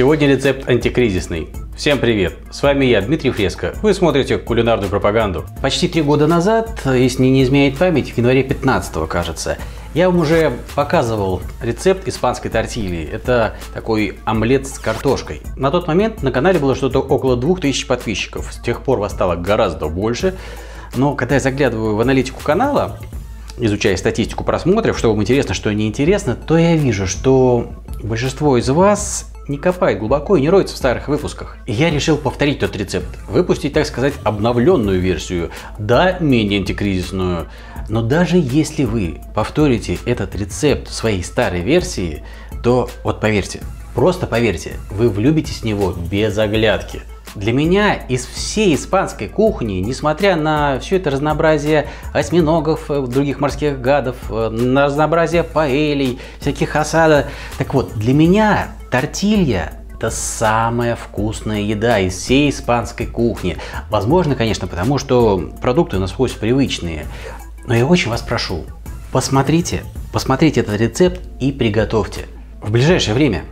Сегодня рецепт антикризисный. Всем привет! С вами я, Дмитрий Фреско. Вы смотрите кулинарную пропаганду. Почти три года назад, если не изменяет память, в январе 15 кажется, я вам уже показывал рецепт испанской тортильи. Это такой омлет с картошкой. На тот момент на канале было что-то около 2000 подписчиков. С тех пор вас стало гораздо больше. Но когда я заглядываю в аналитику канала, изучая статистику просмотров, что вам интересно, что неинтересно, то я вижу, что большинство из вас не копает глубоко и не роется в старых выпусках. Я решил повторить тот рецепт. Выпустить, так сказать, обновленную версию. Да, менее антикризисную. Но даже если вы повторите этот рецепт в своей старой версии, то вот поверьте, просто поверьте, вы влюбитесь в него без оглядки. Для меня из всей испанской кухни, несмотря на все это разнообразие осьминогов, э, других морских гадов, э, на разнообразие паэлей, всяких осада, так вот, для меня тортилья это самая вкусная еда из всей испанской кухни. Возможно, конечно, потому что продукты у нас входят привычные. Но я очень вас прошу, посмотрите, посмотрите этот рецепт и приготовьте. В ближайшее время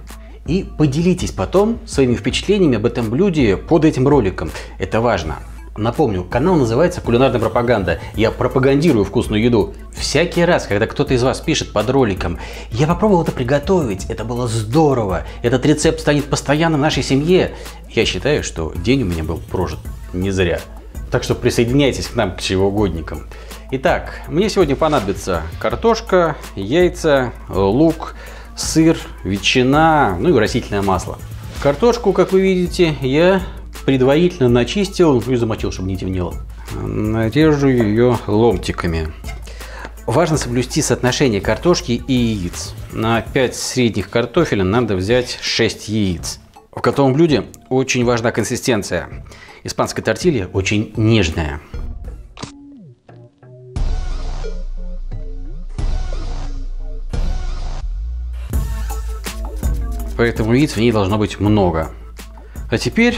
и поделитесь потом своими впечатлениями об этом блюде под этим роликом. Это важно. Напомню, канал называется «Кулинарная пропаганда». Я пропагандирую вкусную еду. Всякий раз, когда кто-то из вас пишет под роликом «Я попробовал это приготовить, это было здорово, этот рецепт станет постоянным в нашей семье», я считаю, что день у меня был прожит не зря. Так что присоединяйтесь к нам, к чревоугодникам. Итак, мне сегодня понадобится картошка, яйца, лук, сыр, ветчина, ну и растительное масло. Картошку, как вы видите, я предварительно начистил и замочил, чтобы не темнело. Нарежу ее ломтиками. Важно соблюсти соотношение картошки и яиц. На 5 средних картофеля надо взять 6 яиц. В готовом блюде очень важна консистенция. Испанская тортилья очень нежная. Поэтому яиц в ней должно быть много. А теперь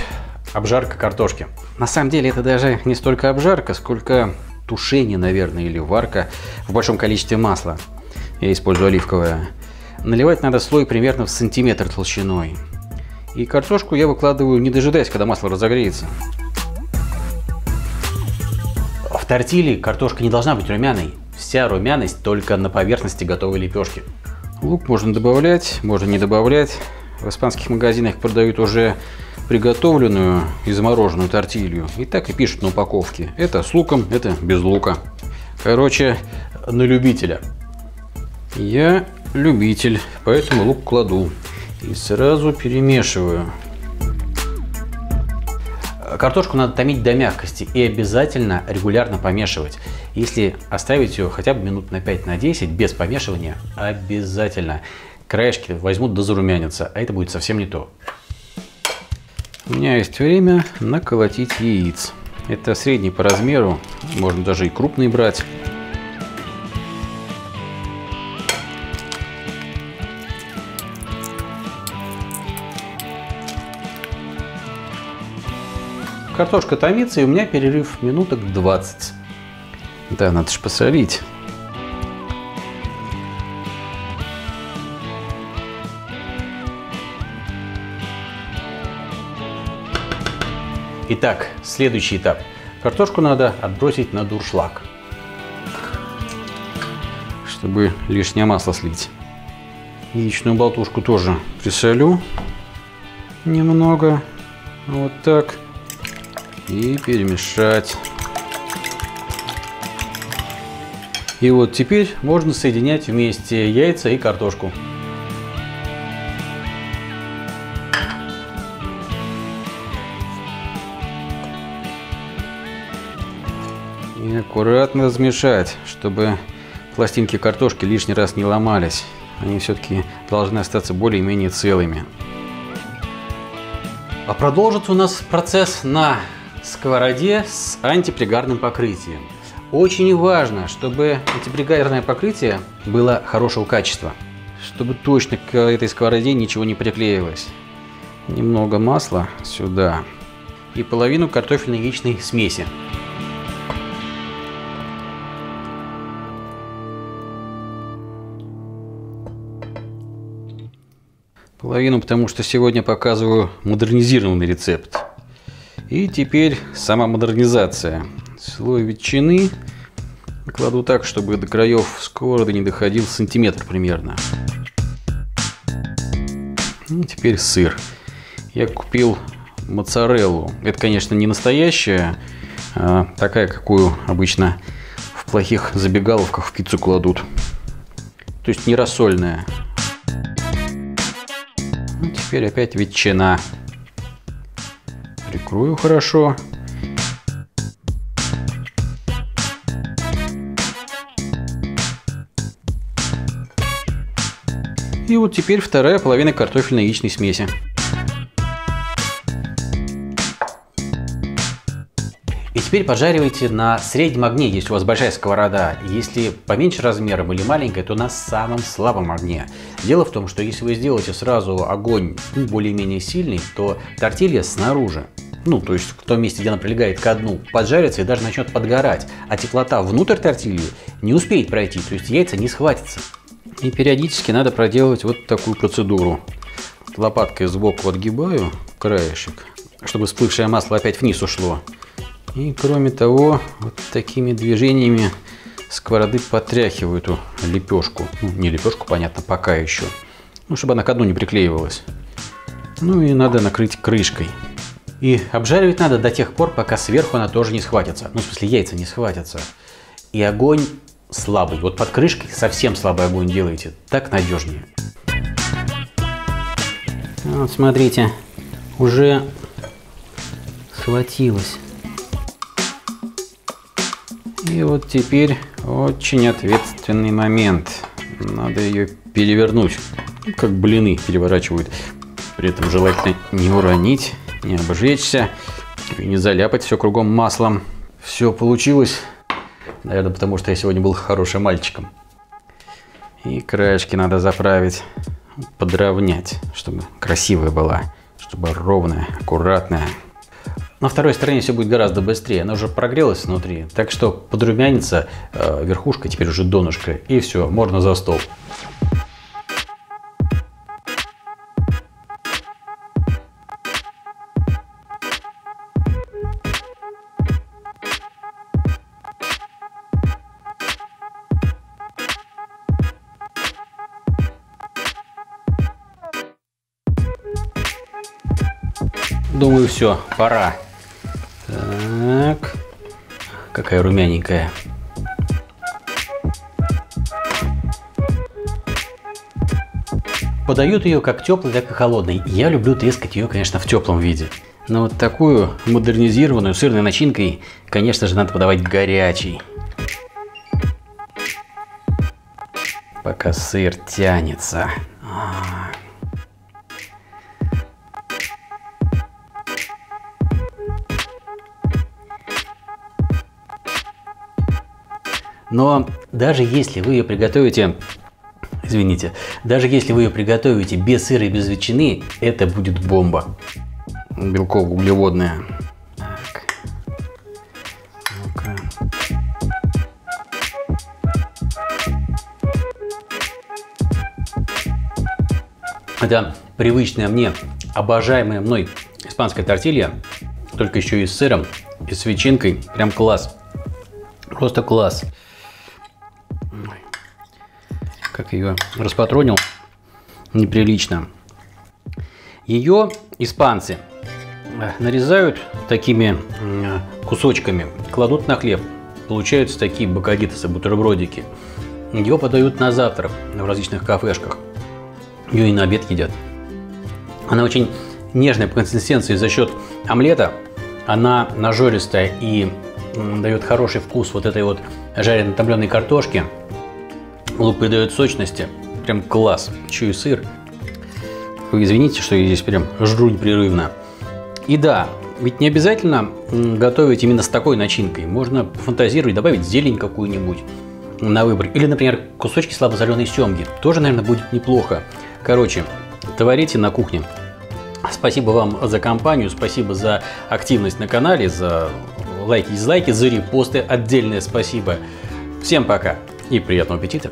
обжарка картошки. На самом деле это даже не столько обжарка, сколько тушение, наверное, или варка в большом количестве масла. Я использую оливковое. Наливать надо слой примерно в сантиметр толщиной. И картошку я выкладываю, не дожидаясь, когда масло разогреется. В тортиле картошка не должна быть румяной. Вся румяность только на поверхности готовой лепешки. Лук можно добавлять, можно не добавлять. В испанских магазинах продают уже приготовленную и замороженную тортилью. И так и пишут на упаковке. Это с луком, это без лука. Короче, на любителя. Я любитель, поэтому лук кладу. И сразу перемешиваю. Картошку надо томить до мягкости и обязательно регулярно помешивать. Если оставить ее хотя бы минут на 5 на 10 без помешивания, обязательно краешки возьмут до зарумянятся, а это будет совсем не то. У меня есть время наколотить яиц. Это средний по размеру, можно даже и крупный брать. Картошка томится, и у меня перерыв минуток 20. Да, надо же посолить. Итак, следующий этап. Картошку надо отбросить на дуршлаг, чтобы лишнее масло слить. Яичную болтушку тоже присолю немного. Вот так и перемешать. И вот теперь можно соединять вместе яйца и картошку. И аккуратно размешать, чтобы пластинки картошки лишний раз не ломались. Они все-таки должны остаться более-менее целыми. А продолжится у нас процесс на сковороде с антипригарным покрытием. Очень важно, чтобы антипригарное покрытие было хорошего качества, чтобы точно к этой сковороде ничего не приклеилось. Немного масла сюда и половину картофельно-яичной смеси. Половину, потому что сегодня показываю модернизированный рецепт. И теперь сама модернизация. Слой ветчины кладу так, чтобы до краев сковороды не доходил сантиметр примерно. И теперь сыр. Я купил моцареллу. Это, конечно, не настоящая, а такая, какую обычно в плохих забегаловках в пиццу кладут. То есть не рассольная. Ну, теперь опять ветчина. Прикрою хорошо. И вот теперь вторая половина картофельной яичной смеси. И теперь поджаривайте на среднем огне, если у вас большая сковорода. Если поменьше размером или маленькая, то на самом слабом огне. Дело в том, что если вы сделаете сразу огонь более-менее сильный, то тортилья снаружи ну, то есть в том месте, где она прилегает к дну, поджарится и даже начнет подгорать, а теплота внутрь тортильи не успеет пройти, то есть яйца не схватятся. И периодически надо проделывать вот такую процедуру. Лопаткой сбоку отгибаю краешек, чтобы всплывшее масло опять вниз ушло. И кроме того, вот такими движениями сковороды потряхиваю эту лепешку. Ну, не лепешку, понятно, пока еще. Ну, чтобы она к дну не приклеивалась. Ну и надо накрыть крышкой. И обжаривать надо до тех пор, пока сверху она тоже не схватится. Ну, в смысле, яйца не схватятся. И огонь слабый. Вот под крышкой совсем слабый огонь делаете. Так надежнее. Вот смотрите, уже схватилось. И вот теперь очень ответственный момент. Надо ее перевернуть, как блины переворачивают. При этом желательно не уронить, не обжечься, не заляпать все кругом маслом. Все получилось. Наверное, потому что я сегодня был хорошим мальчиком. И краешки надо заправить, подровнять, чтобы красивая была, чтобы ровная, аккуратная. На второй стороне все будет гораздо быстрее, она уже прогрелась внутри, так что подрумянится э, верхушка, теперь уже донышко, и все, можно за стол. Думаю, все, пора. Так. Какая румяненькая. Подают ее как теплой, так и холодной. Я люблю трескать ее, конечно, в теплом виде. Но вот такую модернизированную сырной начинкой, конечно же, надо подавать горячей. Пока сыр тянется. А -а -а. Но даже если вы ее приготовите, извините, даже если вы ее приготовите без сыра и без ветчины, это будет бомба. Белково-углеводная. Так. Это привычная мне, обожаемая мной испанская тортилья, только еще и с сыром, и с ветчинкой. Прям класс. Просто класс как ее распатронил неприлично. Ее испанцы нарезают такими кусочками, кладут на хлеб. Получаются такие бакадитосы, бутербродики. Ее подают на завтрак в различных кафешках. Ее и на обед едят. Она очень нежная по консистенции за счет омлета. Она нажористая и дает хороший вкус вот этой вот жареной томленой картошки. Лук придает сочности. Прям класс. Чую сыр. Вы извините, что я здесь прям жру непрерывно. И да, ведь не обязательно готовить именно с такой начинкой. Можно фантазировать, добавить зелень какую-нибудь на выбор. Или, например, кусочки слабосоленой семги. Тоже, наверное, будет неплохо. Короче, творите на кухне. Спасибо вам за компанию, спасибо за активность на канале, за лайки, дизлайки, за репосты. Отдельное спасибо. Всем пока и приятного аппетита!